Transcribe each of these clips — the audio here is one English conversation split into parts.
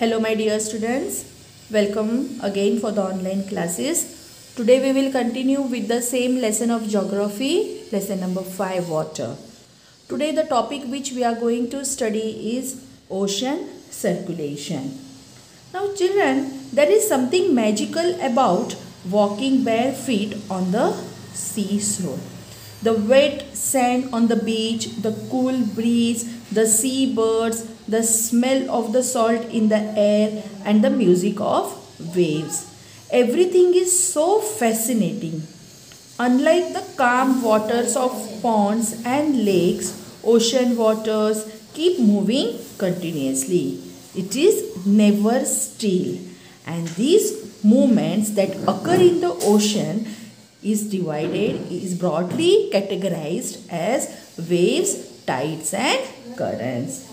Hello my dear students, welcome again for the online classes. Today we will continue with the same lesson of geography, lesson number 5 water. Today the topic which we are going to study is ocean circulation. Now children, there is something magical about walking bare feet on the seashore. The wet sand on the beach, the cool breeze, the sea birds, the smell of the salt in the air and the music of waves. Everything is so fascinating. Unlike the calm waters of ponds and lakes, ocean waters keep moving continuously. It is never still. And these movements that occur in the ocean is divided, is broadly categorized as waves, tides and currents.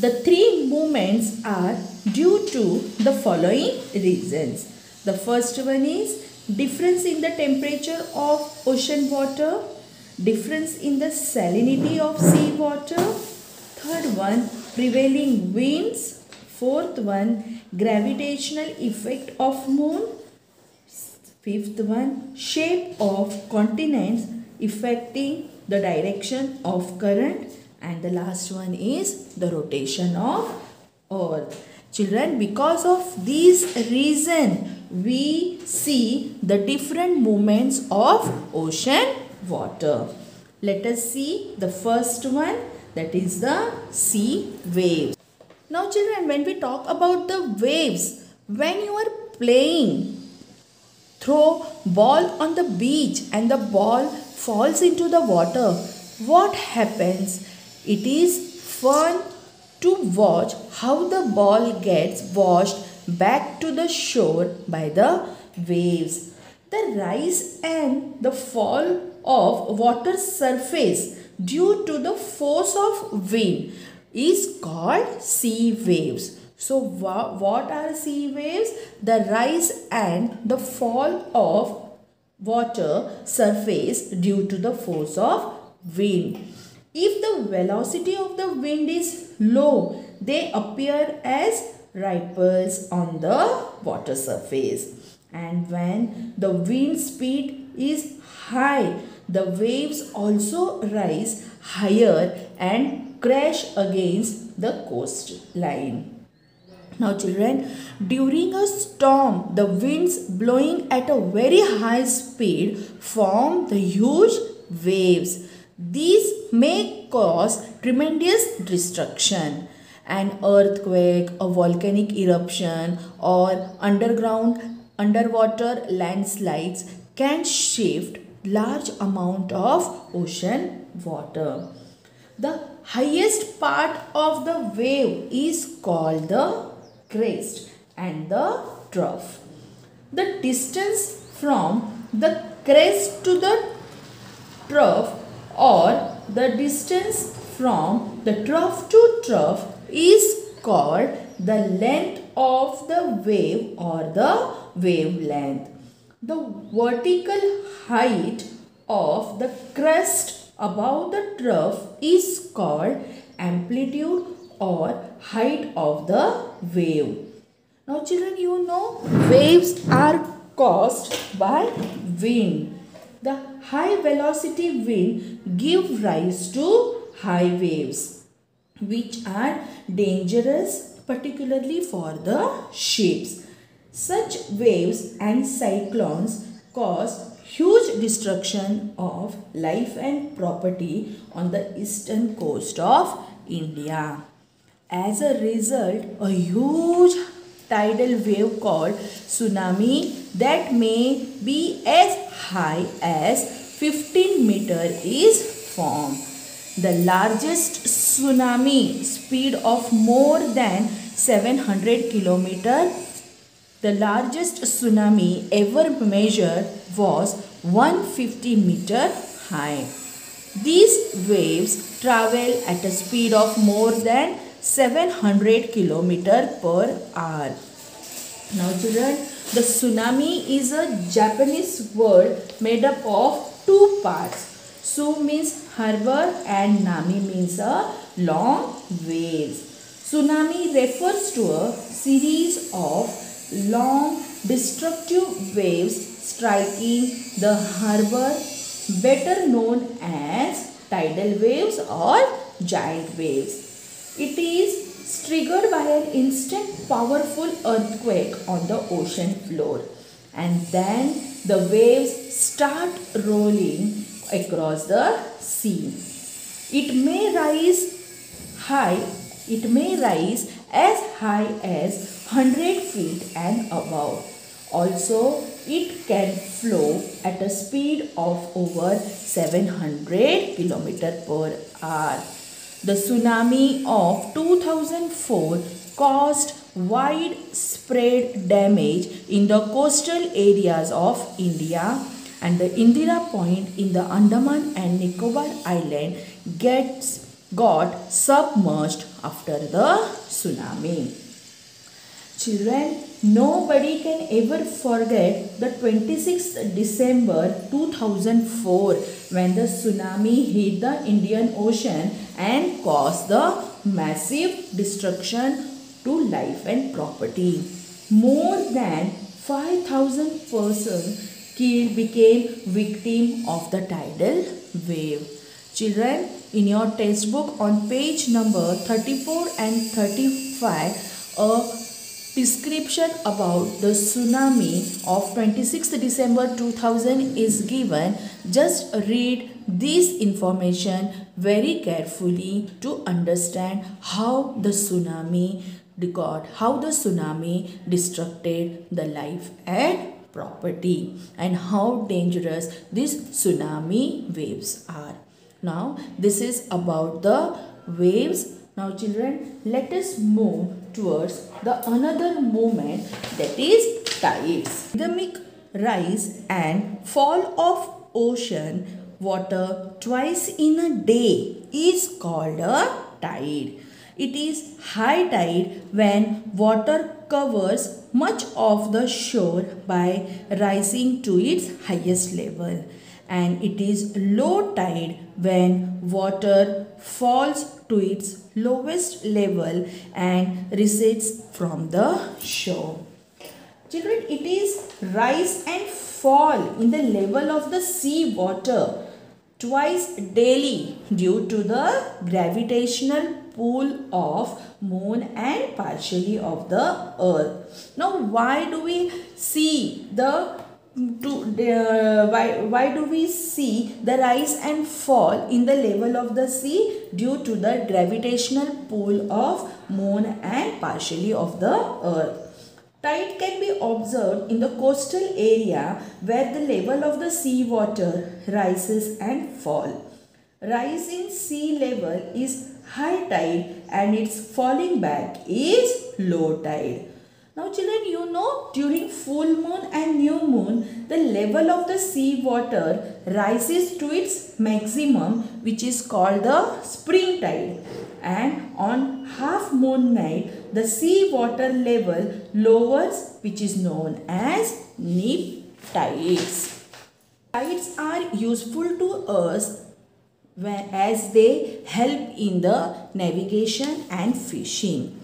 The three movements are due to the following reasons. The first one is difference in the temperature of ocean water, difference in the salinity of sea water, third one prevailing winds, fourth one gravitational effect of moon, Fifth one, shape of continents affecting the direction of current. And the last one is the rotation of earth. Children, because of these reason, we see the different movements of ocean water. Let us see the first one that is the sea waves. Now children, when we talk about the waves, when you are playing throw ball on the beach and the ball falls into the water what happens it is fun to watch how the ball gets washed back to the shore by the waves the rise and the fall of water surface due to the force of wind is called sea waves so what are sea waves? The rise and the fall of water surface due to the force of wind. If the velocity of the wind is low, they appear as ripples on the water surface. And when the wind speed is high, the waves also rise higher and crash against the coastline. Now children, during a storm, the winds blowing at a very high speed form the huge waves. These may cause tremendous destruction. An earthquake, a volcanic eruption or underground underwater landslides can shift large amount of ocean water. The highest part of the wave is called the crest and the trough. The distance from the crest to the trough or the distance from the trough to trough is called the length of the wave or the wavelength. The vertical height of the crest above the trough is called amplitude or height of the wave. Now children you know waves are caused by wind. The high velocity wind give rise to high waves which are dangerous particularly for the ships. Such waves and cyclones cause huge destruction of life and property on the eastern coast of India. As a result, a huge tidal wave called tsunami that may be as high as 15 meter is formed. The largest tsunami speed of more than 700 kilometer. The largest tsunami ever measured was 150 meter high. These waves travel at a speed of more than 700 km per hour. Now children, the tsunami is a Japanese word made up of two parts. Su means harbor and Nami means a long waves. Tsunami refers to a series of long destructive waves striking the harbor better known as tidal waves or giant waves. It is triggered by an instant powerful earthquake on the ocean floor and then the waves start rolling across the sea. It may rise high, it may rise as high as 100 feet and above. Also, it can flow at a speed of over 700 km per hour. The tsunami of 2004 caused widespread damage in the coastal areas of India and the Indira Point in the Andaman and Nicobar Island gets got submerged after the tsunami. Children, nobody can ever forget the 26th December 2004 when the tsunami hit the Indian Ocean and caused the massive destruction to life and property. More than 5000 persons killed became victim of the tidal wave. Children, in your textbook on page number 34 and 35, a description about the tsunami of 26th December 2000 is given. Just read this information very carefully to understand how the tsunami got, how the tsunami destructed the life and property and how dangerous these tsunami waves are. Now this is about the waves now children, let us move towards the another movement that is tides. Rhythmic rise and fall of ocean water twice in a day is called a tide. It is high tide when water covers much of the shore by rising to its highest level and it is low tide when water falls to its lowest level and recedes from the shore. Children, it is rise and fall in the level of the sea water twice daily due to the gravitational pull of moon and partially of the earth. Now, why do we see the to uh, why why do we see the rise and fall in the level of the sea due to the gravitational pull of moon and partially of the earth? Tide can be observed in the coastal area where the level of the sea water rises and fall. Rise in sea level is high tide and its falling back is low tide now children, you know during full moon and new moon, the level of the sea water rises to its maximum which is called the spring tide. And on half moon night, the sea water level lowers which is known as neap tides. Tides are useful to us as they help in the navigation and fishing.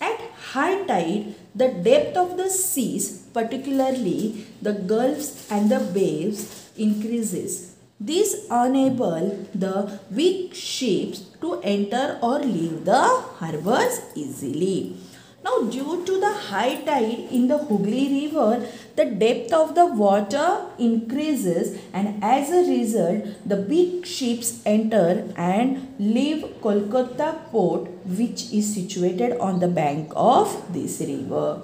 At high tide, the depth of the seas, particularly the gulfs and the bays, increases. This enable the weak ships to enter or leave the harbors easily. Now due to the high tide in the Hooghly river, the depth of the water increases and as a result the big ships enter and leave Kolkata port which is situated on the bank of this river.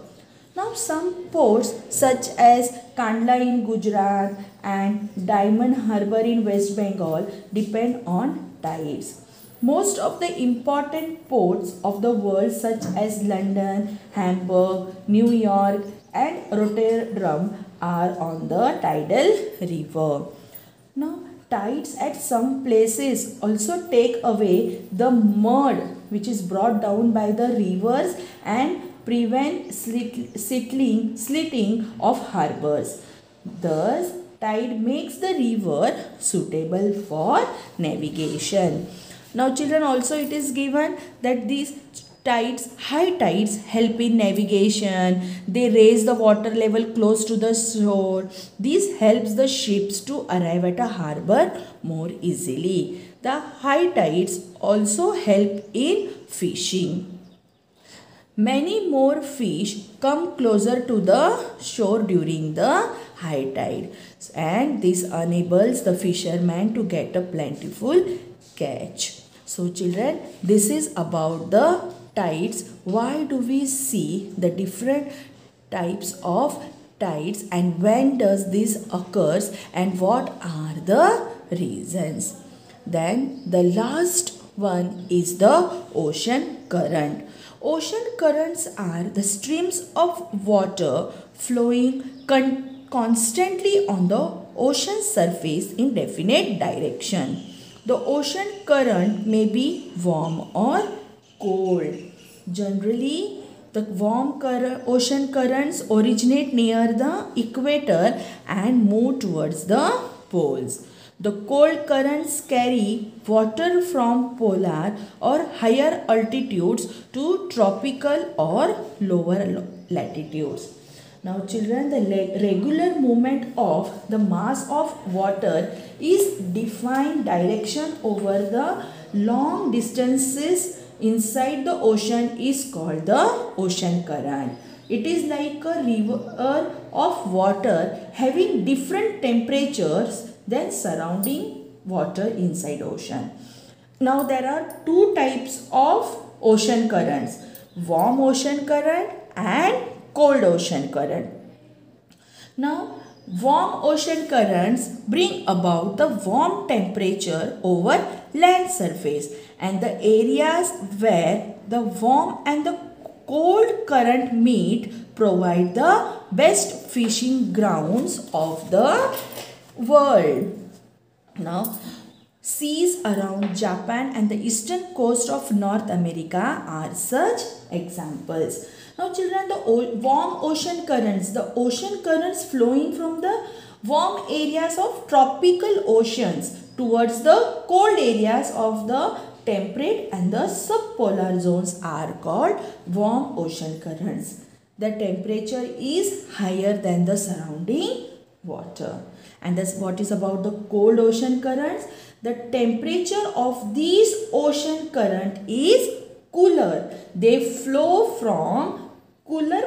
Now some ports such as Kandla in Gujarat and Diamond Harbour in West Bengal depend on tides. Most of the important ports of the world such as London, Hamburg, New York and Rotterdam are on the tidal river. Now tides at some places also take away the mud which is brought down by the rivers and prevent slit, slitting, slitting of harbors. Thus, tide makes the river suitable for navigation. Now children also it is given that these tides high tides help in navigation. They raise the water level close to the shore. This helps the ships to arrive at a harbor more easily. The high tides also help in fishing. Many more fish come closer to the shore during the high tide and this enables the fisherman to get a plentiful catch so children this is about the tides. Why do we see the different types of tides and when does this occurs and what are the reasons? Then the last one is the ocean current. Ocean currents are the streams of water flowing con- constantly on the ocean surface in definite direction the ocean current may be warm or cold. Generally, the warm ocean currents originate near the equator and move towards the poles. The cold currents carry water from polar or higher altitudes to tropical or lower latitudes. Now children, the regular movement of the mass of water is defined direction over the long distances inside the ocean is called the ocean current. It is like a river of water having different temperatures than surrounding water inside ocean. Now there are two types of ocean currents. Warm ocean current and cold ocean current. Now warm ocean currents bring about the warm temperature over land surface and the areas where the warm and the cold current meet provide the best fishing grounds of the world. Now, seas around Japan and the eastern coast of North America are such examples. Now children, the warm ocean currents, the ocean currents flowing from the warm areas of tropical oceans towards the cold areas of the temperate and the subpolar zones are called warm ocean currents. The temperature is higher than the surrounding water. And that's what is about the cold ocean currents. The temperature of these ocean current is cooler. They flow from cooler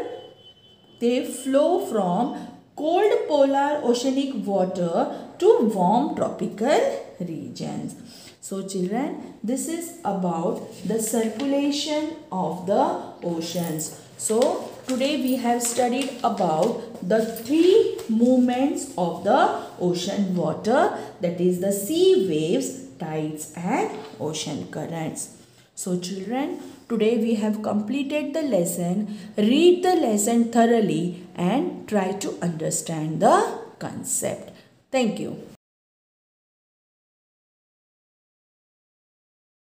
they flow from cold polar oceanic water to warm tropical regions. So children, this is about the circulation of the oceans. So today we have studied about the three movements of the ocean water that is the sea waves, tides and ocean currents. So children, today we have completed the lesson. Read the lesson thoroughly and try to understand the concept. Thank you.